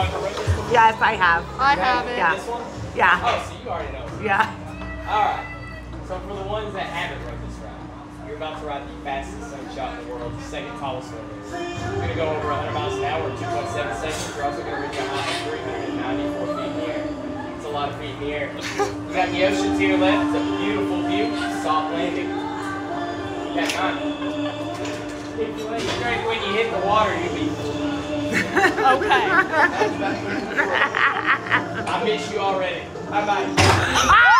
Yes, I have. I haven't. Yeah. This one? Yeah. Oh, so you already know. Yeah. Alright. So for the ones that haven't rode this ride, you're about to ride the fastest slingshot in the world, the second tallest one. You're gonna go over 100 miles an hour in 2.7 seconds. You're also gonna reach a high of 394 feet in the air. It's a lot of feet in the air. You got the ocean to your left. It's a beautiful view. Soft landing. You got time. If you lay straight when you hit the water, you'll be. Okay. I miss you already. Bye bye. Ah!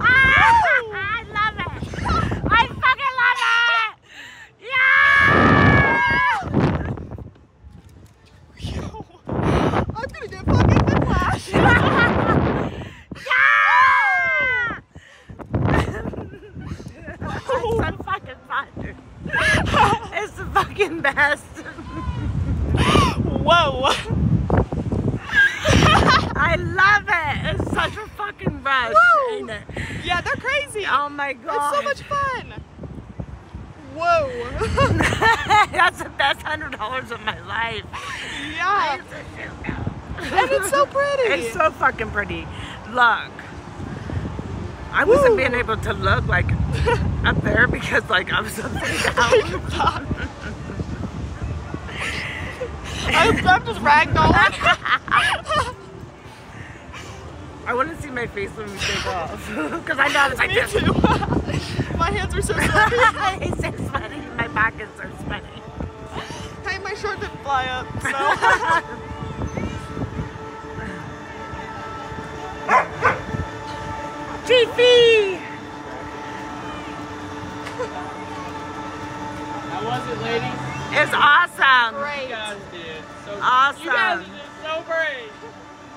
I love it. I fucking love it. Yeah. I'm gonna get fucking whiplash. Yeah. it's so fucking fun. It's the fucking best. Whoa. I love it. It's such a fucking rush, Woo. ain't it? Yeah, they're crazy. Oh my god. It's so much fun. Whoa. That's the best hundred dollars of my life. yeah. And it's so pretty. It's so fucking pretty. Look. I wasn't Woo. being able to look like up there because like I was upside down. I'm, I'm just ragdolling. I want to see my face when we take off because I know I was like Me this. too. My hands are so sweaty. it's so sweaty. My pockets are sweaty. Hey, my shirt didn't fly up, so. Chiefy! How was it, ladies? It's awesome. Great. Awesome. You guys did so brave.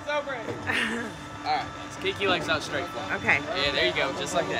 So brave. Alright, Kiki legs out straight for. Okay. Yeah, there you go, just like that.